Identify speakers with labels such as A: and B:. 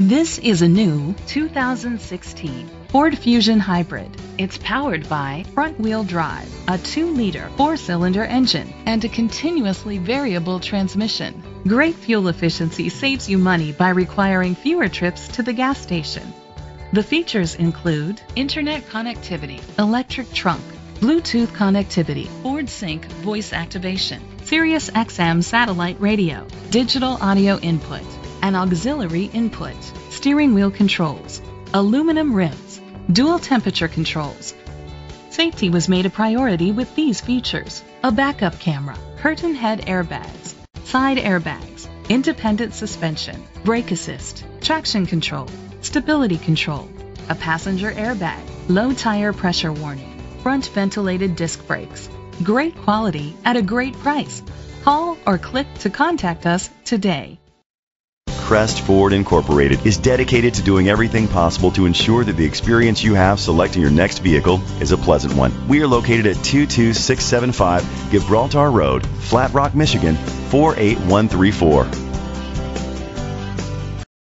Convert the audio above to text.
A: This is a new 2016 Ford Fusion Hybrid. It's powered by front-wheel drive, a 2-liter 4-cylinder engine, and a continuously variable transmission. Great fuel efficiency saves you money by requiring fewer trips to the gas station. The features include internet connectivity, electric trunk, Bluetooth connectivity, Ford Sync voice activation, Sirius XM satellite radio, digital audio input, an auxiliary input, steering wheel controls, aluminum rims, dual temperature controls. Safety was made a priority with these features. A backup camera, curtain head airbags, side airbags, independent suspension, brake assist, traction control, stability control, a passenger airbag, low tire pressure warning, front ventilated disc brakes. Great quality at a great price. Call or click to contact us today.
B: Crest Ford Incorporated is dedicated to doing everything possible to ensure that the experience you have selecting your next vehicle is a pleasant one. We are located at 22675 Gibraltar Road, Flat Rock, Michigan 48134.